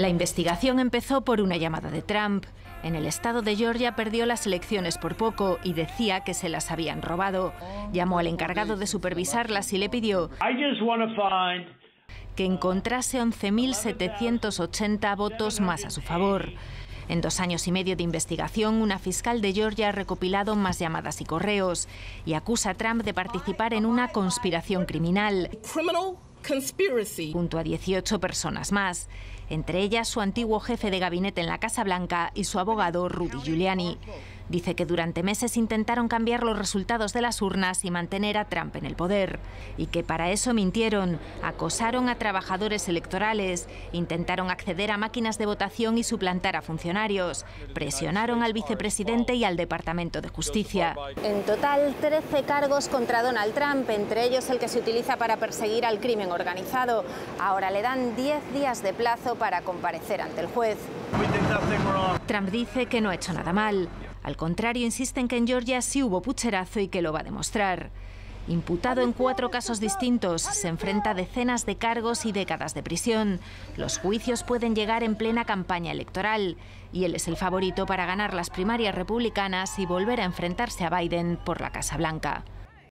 La investigación empezó por una llamada de Trump. En el estado de Georgia perdió las elecciones por poco y decía que se las habían robado. Llamó al encargado de supervisarlas y le pidió que encontrase 11.780 votos más a su favor. En dos años y medio de investigación, una fiscal de Georgia ha recopilado más llamadas y correos y acusa a Trump de participar en una conspiración criminal junto a 18 personas más, entre ellas su antiguo jefe de gabinete en la Casa Blanca y su abogado Rudy Giuliani. Dice que durante meses intentaron cambiar los resultados de las urnas y mantener a Trump en el poder, y que para eso mintieron, acosaron a trabajadores electorales, intentaron acceder a máquinas de votación y suplantar a funcionarios, presionaron al vicepresidente y al Departamento de Justicia. En total, 13 cargos contra Donald Trump, entre ellos el que se utiliza para perseguir al crimen organizado. Ahora le dan 10 días de plazo para comparecer ante el juez. Trump dice que no ha hecho nada mal. Al contrario, insisten que en Georgia sí hubo pucherazo y que lo va a demostrar. Imputado en cuatro casos distintos, se enfrenta a decenas de cargos y décadas de prisión. Los juicios pueden llegar en plena campaña electoral y él es el favorito para ganar las primarias republicanas y volver a enfrentarse a Biden por la Casa Blanca.